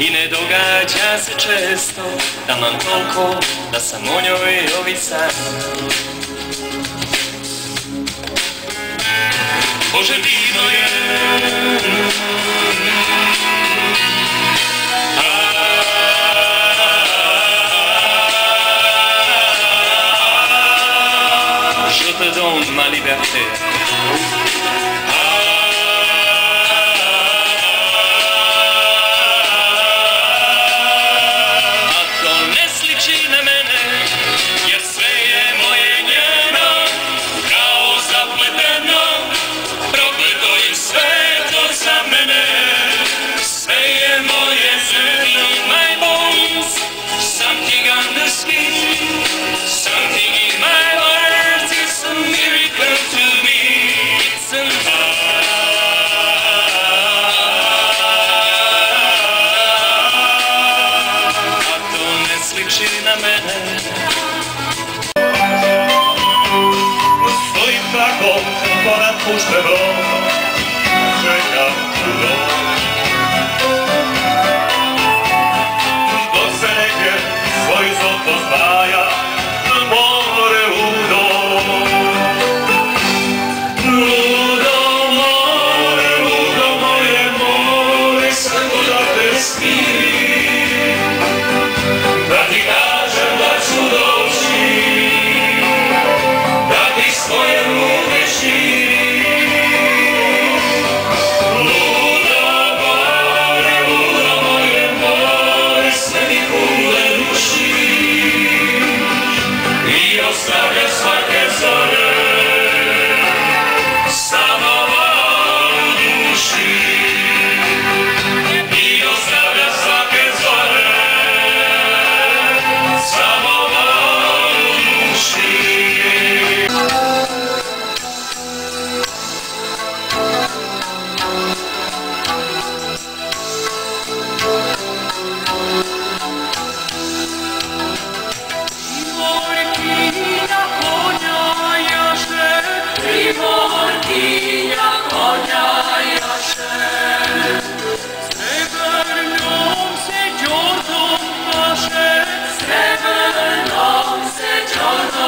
I ne događa se često da mam toliko da sam o njoj ovisan Bože divno je Je te donne ma liberté φορά που στρεβλώ Lord.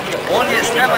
On je s nama